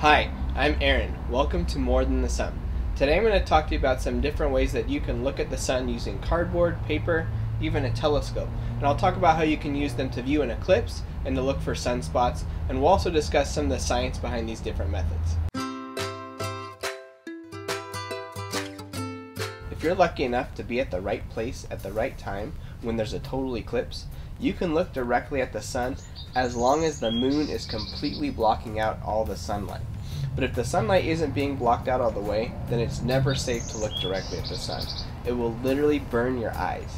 Hi, I'm Aaron. Welcome to More Than the Sum. Today I'm going to talk to you about some different ways that you can look at the sun using cardboard, paper, even a telescope. And I'll talk about how you can use them to view an eclipse and to look for sunspots, and we'll also discuss some of the science behind these different methods. If you're lucky enough to be at the right place at the right time when there's a total eclipse, you can look directly at the sun as long as the moon is completely blocking out all the sunlight. But if the sunlight isn't being blocked out all the way, then it's never safe to look directly at the sun. It will literally burn your eyes.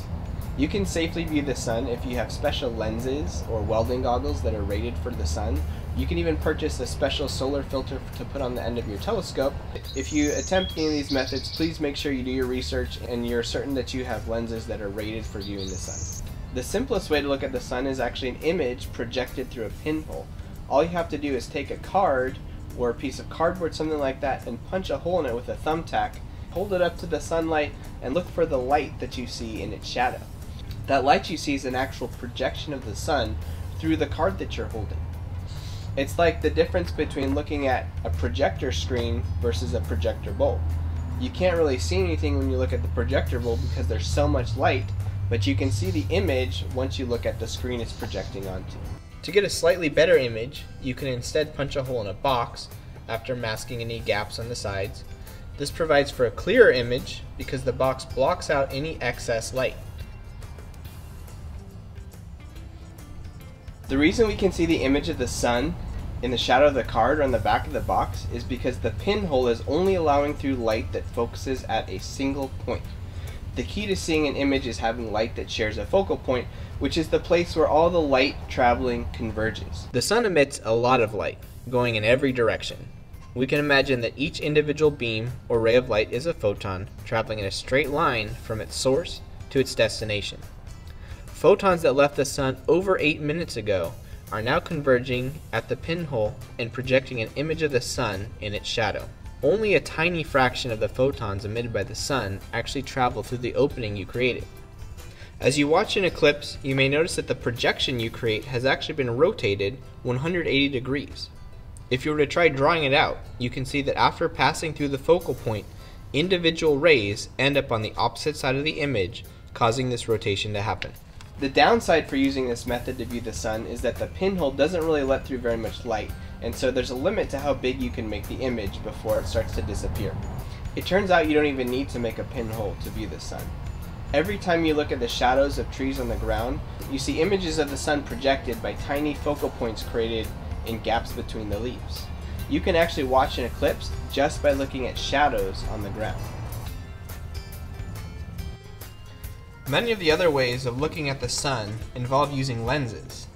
You can safely view the sun if you have special lenses or welding goggles that are rated for the sun. You can even purchase a special solar filter to put on the end of your telescope. If you attempt any of these methods, please make sure you do your research and you're certain that you have lenses that are rated for viewing the sun. The simplest way to look at the sun is actually an image projected through a pinhole. All you have to do is take a card or a piece of cardboard, something like that, and punch a hole in it with a thumbtack, hold it up to the sunlight, and look for the light that you see in its shadow. That light you see is an actual projection of the sun through the card that you're holding. It's like the difference between looking at a projector screen versus a projector bulb. You can't really see anything when you look at the projector bulb because there's so much light but you can see the image once you look at the screen it's projecting onto. To get a slightly better image, you can instead punch a hole in a box after masking any gaps on the sides. This provides for a clearer image because the box blocks out any excess light. The reason we can see the image of the sun in the shadow of the card or on the back of the box is because the pinhole is only allowing through light that focuses at a single point. The key to seeing an image is having light that shares a focal point, which is the place where all the light traveling converges. The sun emits a lot of light, going in every direction. We can imagine that each individual beam or ray of light is a photon traveling in a straight line from its source to its destination. Photons that left the sun over 8 minutes ago are now converging at the pinhole and projecting an image of the sun in its shadow only a tiny fraction of the photons emitted by the sun actually travel through the opening you created. As you watch an eclipse, you may notice that the projection you create has actually been rotated 180 degrees. If you were to try drawing it out, you can see that after passing through the focal point, individual rays end up on the opposite side of the image, causing this rotation to happen. The downside for using this method to view the sun is that the pinhole doesn't really let through very much light, and so there's a limit to how big you can make the image before it starts to disappear. It turns out you don't even need to make a pinhole to view the sun. Every time you look at the shadows of trees on the ground, you see images of the sun projected by tiny focal points created in gaps between the leaves. You can actually watch an eclipse just by looking at shadows on the ground. Many of the other ways of looking at the sun involve using lenses.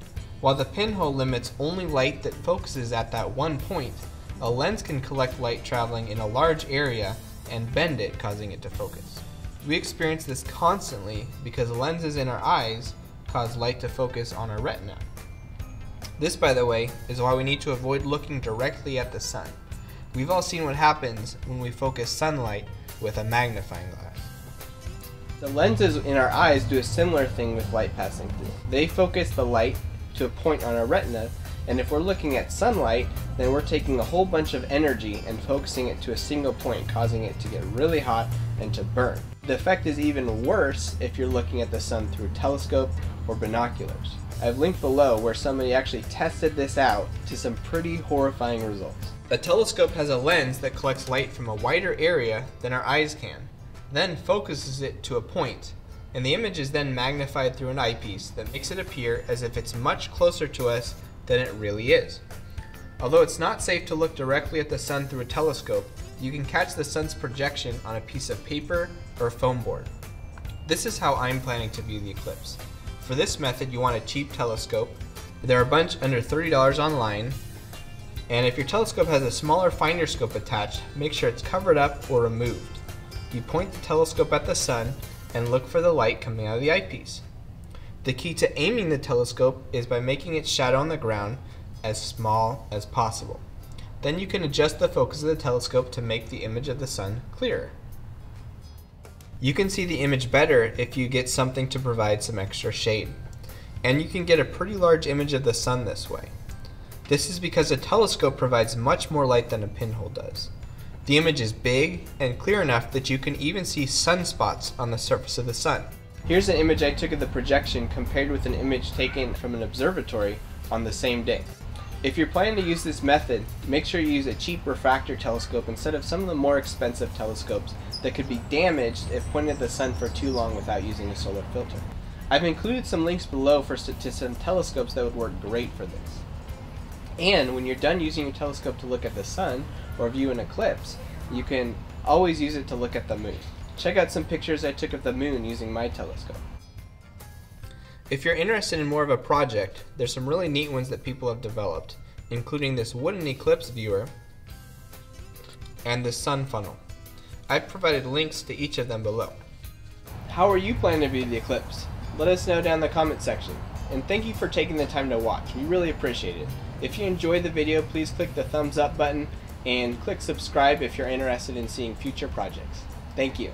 While the pinhole limits only light that focuses at that one point, a lens can collect light traveling in a large area and bend it, causing it to focus. We experience this constantly because lenses in our eyes cause light to focus on our retina. This, by the way, is why we need to avoid looking directly at the sun. We've all seen what happens when we focus sunlight with a magnifying glass. The lenses in our eyes do a similar thing with light passing through. They focus the light to a point on our retina. And if we're looking at sunlight, then we're taking a whole bunch of energy and focusing it to a single point, causing it to get really hot and to burn. The effect is even worse if you're looking at the sun through a telescope or binoculars. I've linked below where somebody actually tested this out to some pretty horrifying results. A telescope has a lens that collects light from a wider area than our eyes can, then focuses it to a point, and the image is then magnified through an eyepiece that makes it appear as if it's much closer to us than it really is. Although it's not safe to look directly at the sun through a telescope, you can catch the sun's projection on a piece of paper or foam board. This is how I'm planning to view the eclipse. For this method, you want a cheap telescope. There are a bunch under $30 online, and if your telescope has a smaller finder scope attached, make sure it's covered up or removed. You point the telescope at the sun and look for the light coming out of the eyepiece. The key to aiming the telescope is by making its shadow on the ground as small as possible. Then you can adjust the focus of the telescope to make the image of the sun clearer. You can see the image better if you get something to provide some extra shade. And you can get a pretty large image of the sun this way. This is because a telescope provides much more light than a pinhole does. The image is big and clear enough that you can even see sunspots on the surface of the sun. Here's an image I took of the projection compared with an image taken from an observatory on the same day. If you're planning to use this method, make sure you use a cheap refractor telescope instead of some of the more expensive telescopes that could be damaged if pointed at the sun for too long without using a solar filter. I've included some links below for some telescopes that would work great for this. And when you're done using your telescope to look at the sun or view an eclipse, you can always use it to look at the moon. Check out some pictures I took of the moon using my telescope. If you're interested in more of a project, there's some really neat ones that people have developed, including this wooden eclipse viewer and the sun funnel. I've provided links to each of them below. How are you planning to view the eclipse? Let us know down in the comment section. And thank you for taking the time to watch. We really appreciate it. If you enjoyed the video, please click the thumbs up button and click subscribe if you're interested in seeing future projects. Thank you.